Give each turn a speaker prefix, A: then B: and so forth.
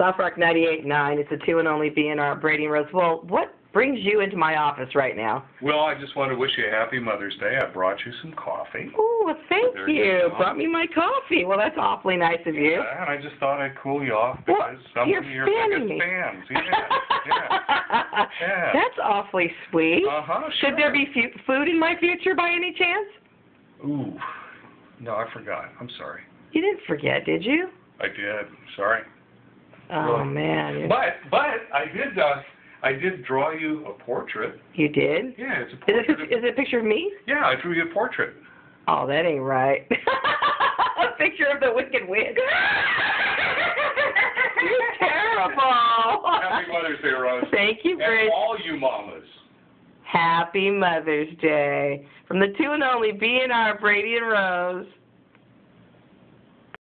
A: Soft Rock 98.9. It's a two and only BNR Brady and Rose. Well, what brings you into my office right now?
B: Well, I just want to wish you a happy Mother's Day. I brought you some coffee.
A: Oh, well, thank
B: There
A: you.
B: you.
A: Brought me my coffee. Well, that's awfully nice of you.
B: Yeah, and I just thought I'd cool you off
A: Well,
B: because some
A: you're
B: of your biggest
A: me.
B: fans. Yeah, yeah. Yeah.
A: That's awfully sweet.
B: Uh-huh,
A: Should there be food in my future by any chance?
B: Ooh. No, I forgot. I'm sorry.
A: You didn't forget, did you?
B: I did. Sorry.
A: Oh man,
B: But but I did uh I did draw you a portrait.
A: you did.
B: Yeah, it's a
A: Is it,
B: portrait.
A: is it a picture of me?
B: yeah, I drew you a portrait.
A: Oh, that ain't right. a picture of the Wicked Witch. You're terrible.
B: Happy Mother's Day, Rose.
A: Thank you,
B: And
A: Bridge.
B: all you mamas.
A: Happy Mother's Day from the two and only B and R Brady and Rose.